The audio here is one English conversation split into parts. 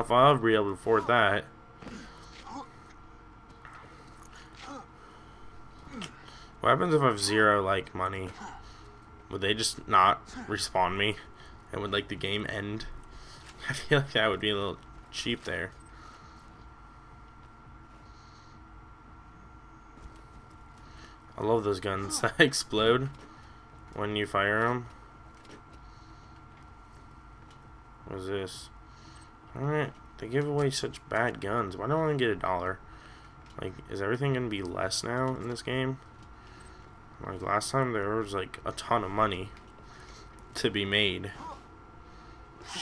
if I'll be able to afford that. What happens if I have zero, like, money? Would they just not respawn me? And would, like, the game end? I feel like that would be a little cheap there. I love those guns that explode when you fire them. What is this? Alright, they give away such bad guns. Why don't I get a dollar? Like, is everything going to be less now in this game? Like, last time there was, like, a ton of money to be made.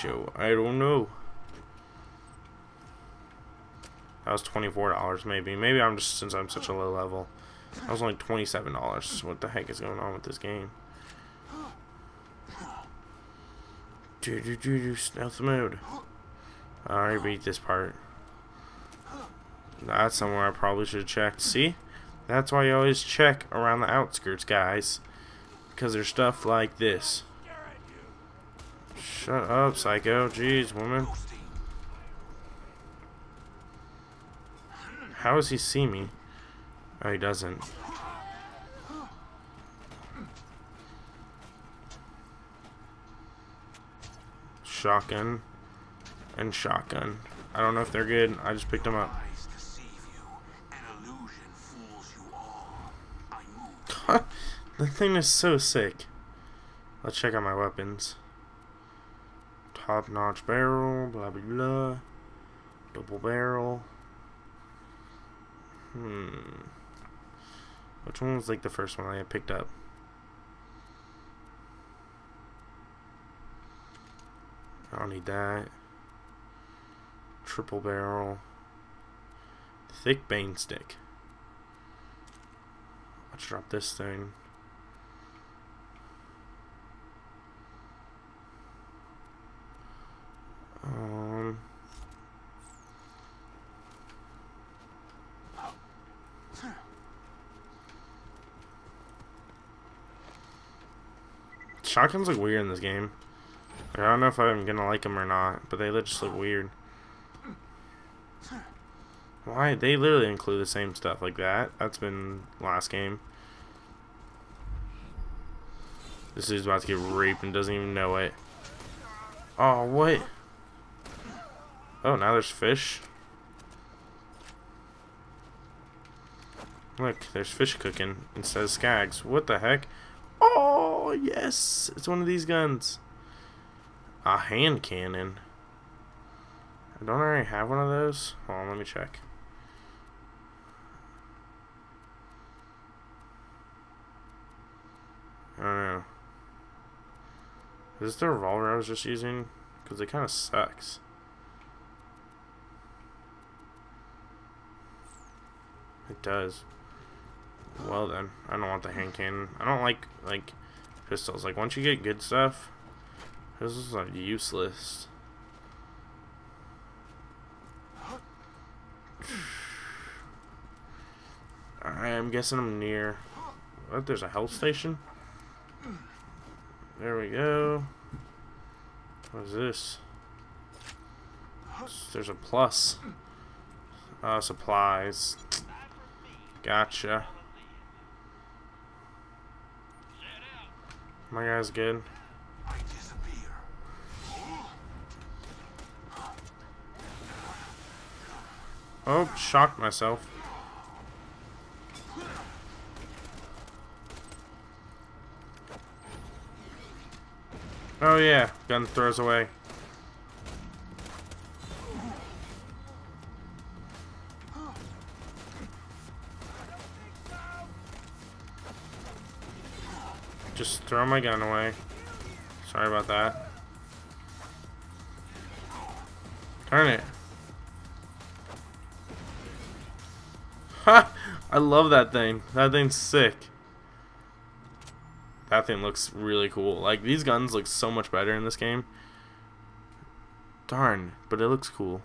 So, I don't know. That was $24 maybe. Maybe I'm just, since I'm such a low level. That was only $27. What the heck is going on with this game? Do do do do stealth mode. I already beat this part. That's somewhere I probably should have checked. See? That's why you always check around the outskirts, guys. Because there's stuff like this. Shut up, psycho. Jeez, woman. How does he see me? Oh, he doesn't. Shotgun and shotgun. I don't know if they're good. I just picked them up. the thing is so sick. Let's check out my weapons. Top notch barrel, blah blah blah. Double barrel. Hmm. Which one was like the first one I picked up? I don't need that. Triple barrel. Thick bane stick. Let's drop this thing. Um, shotguns look weird in this game. I don't know if I'm gonna like them or not, but they just look weird. Why? They literally include the same stuff like that. That's been last game. This dude's about to get raped and doesn't even know it. Oh, what? Oh, now there's fish. Look, there's fish cooking instead of skags. What the heck? Oh, yes! It's one of these guns. A hand cannon. I don't already have one of those. Hold on, let me check. I don't know. Is this the revolver I was just using? Because it kind of sucks. It does. Well then, I don't want the hand cannon. I don't like, like, pistols. Like, once you get good stuff, this is, like, useless. I'm guessing I'm near... Oh, there's a health station? There we go. What is this? There's a plus. Uh, supplies. Gotcha. My guy's good. Oh, shocked myself. Oh yeah, gun throws away. Just throw my gun away. Sorry about that. Turn it. Ha! I love that thing. That thing's sick. That thing looks really cool. Like, these guns look so much better in this game. Darn, but it looks cool.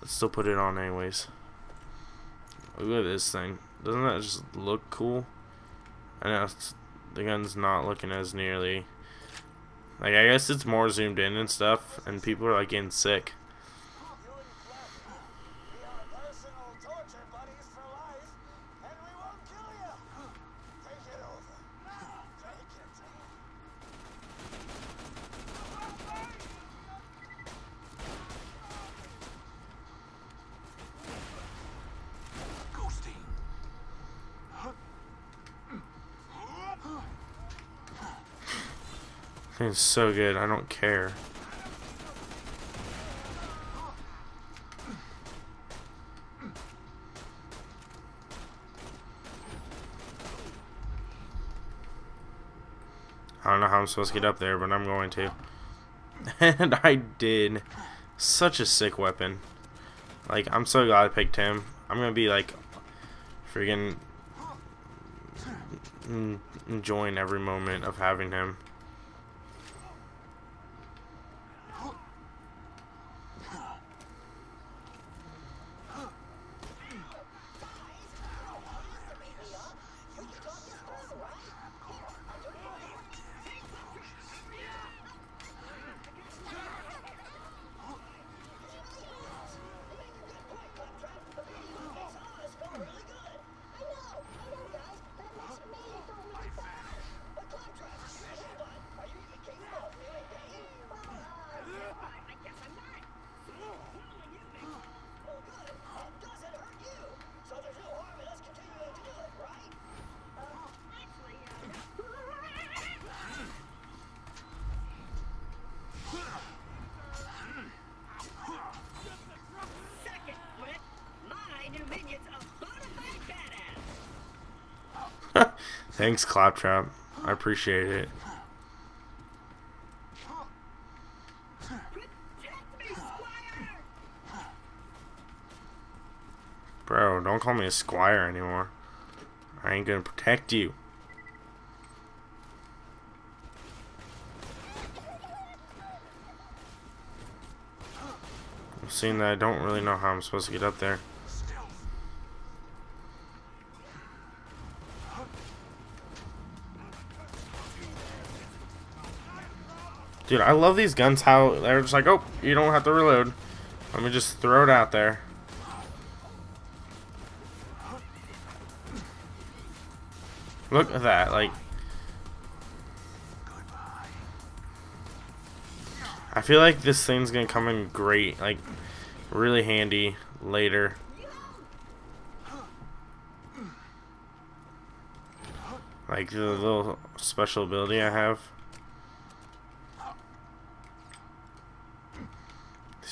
Let's still put it on anyways. Look at this thing. Doesn't that just look cool? I know the gun's not looking as nearly... Like, I guess it's more zoomed in and stuff, and people are, like, getting sick. It's so good, I don't care. I don't know how I'm supposed to get up there, but I'm going to. And I did. Such a sick weapon. Like, I'm so glad I picked him. I'm gonna be like, freaking enjoying every moment of having him. Thanks, Claptrap. I appreciate it. Bro, don't call me a squire anymore. I ain't gonna protect you. Seeing that I don't really know how I'm supposed to get up there. Dude, I love these guns, how they're just like, oh, you don't have to reload. Let me just throw it out there. Look at that, like... I feel like this thing's gonna come in great, like, really handy later. Like the little special ability I have.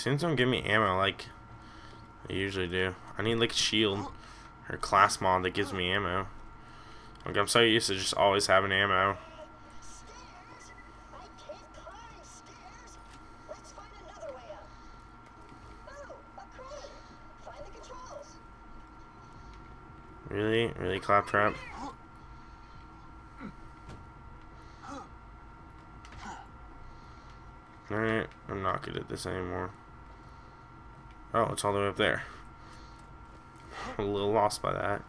Seems don't give me ammo like they usually do. I need like a shield or class mod that gives me ammo. Like I'm so used to just always having ammo. Really? Really, Claptrap? Alright, I'm not good at this anymore. Oh, it's all the way up there. I'm a little lost by that.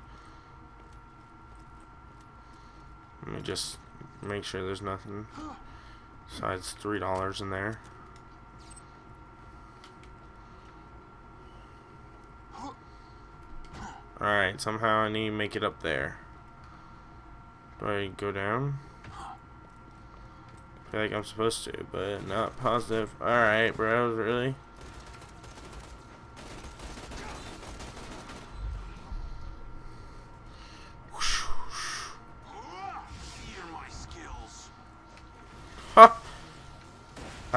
Let me just make sure there's nothing besides three dollars in there. Alright, somehow I need to make it up there. Do I go down? I feel like I'm supposed to, but not positive. Alright, bro, really?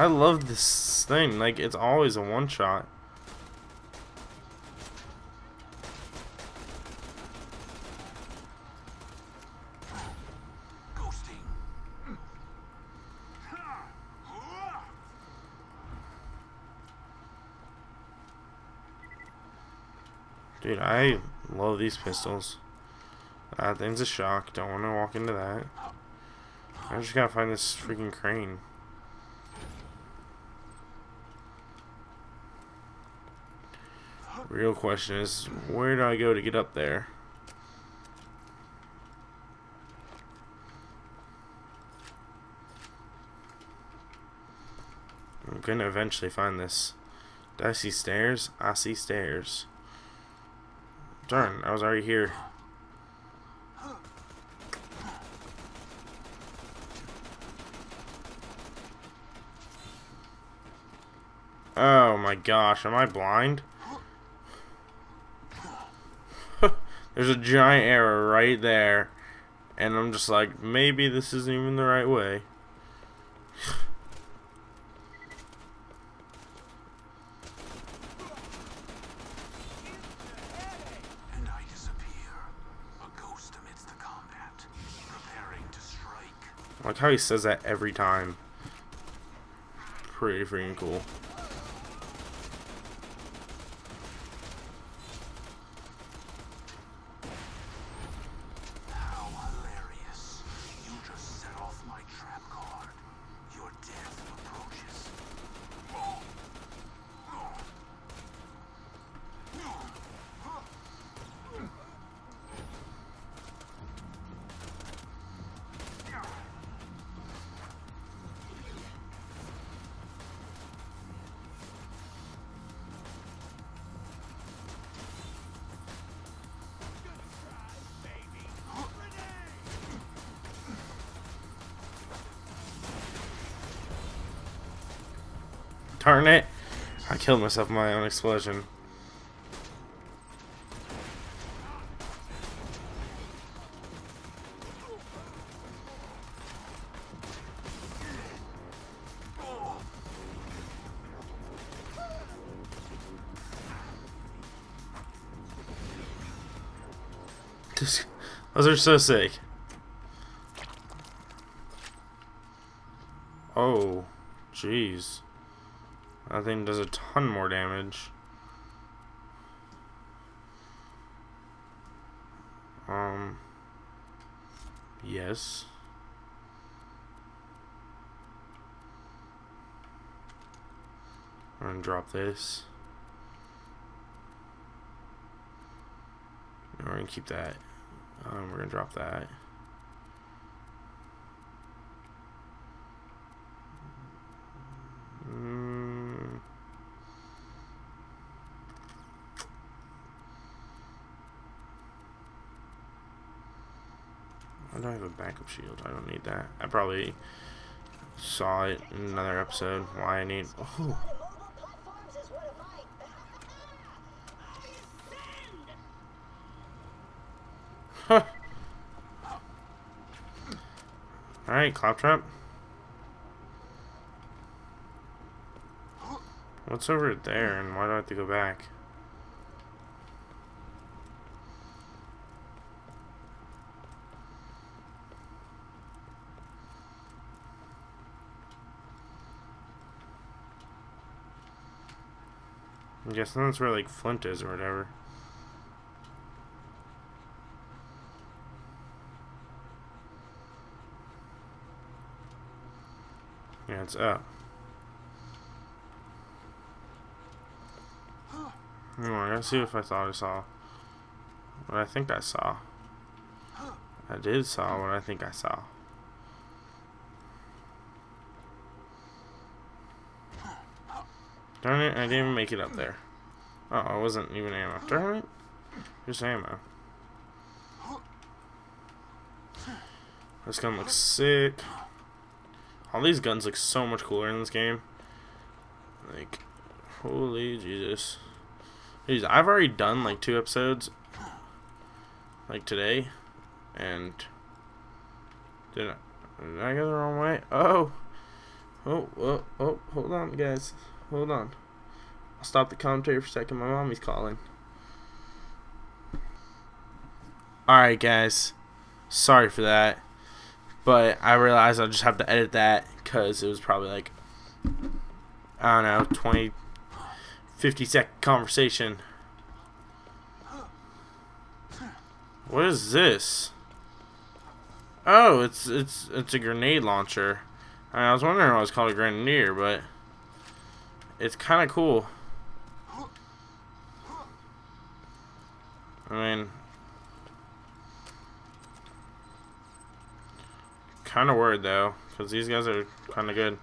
I love this thing. Like, it's always a one-shot. Dude, I love these pistols. That thing's a shock. Don't want to walk into that. I just gotta find this freaking crane. Real question is, where do I go to get up there? I'm gonna eventually find this. Do I see stairs? I see stairs. Darn, I was already here. Oh my gosh, am I blind? There's a giant error right there. And I'm just like, maybe this isn't even the right way. I like how he says that every time. Pretty freaking cool. Darn it! I killed myself with my own explosion. Those are so sick. Oh, jeez. That thing does a ton more damage. Um, yes. I'm gonna drop this. we're gonna keep that. Um, we're gonna drop that. I don't have a shield. I don't need that. I probably saw it in another episode. Why I need. Oh. Huh. Alright, Claptrap. What's over there and why do I have to go back? I'm guessing that's where like Flynt is or whatever. Yeah, it's up. I gotta see if I thought I saw what I think I saw. I did saw what I think I saw. Darn it, I didn't even make it up there. Oh, I wasn't even ammo. Darn it. Just ammo. This gun looks sick. All these guns look so much cooler in this game. Like, holy Jesus. Jeez, I've already done like two episodes, like today, and did I, did I go the wrong way? Oh, oh, oh, oh, hold on, guys. Hold on. I'll stop the commentary for a second. My mommy's calling. Alright, guys. Sorry for that. But I realized I'll just have to edit that because it was probably like, I don't know, 20, 50 second conversation. What is this? Oh, it's it's it's a grenade launcher. I was wondering why it's called a grenadier, but it's kind of cool. I mean, kind of worried though, because these guys are kind of good.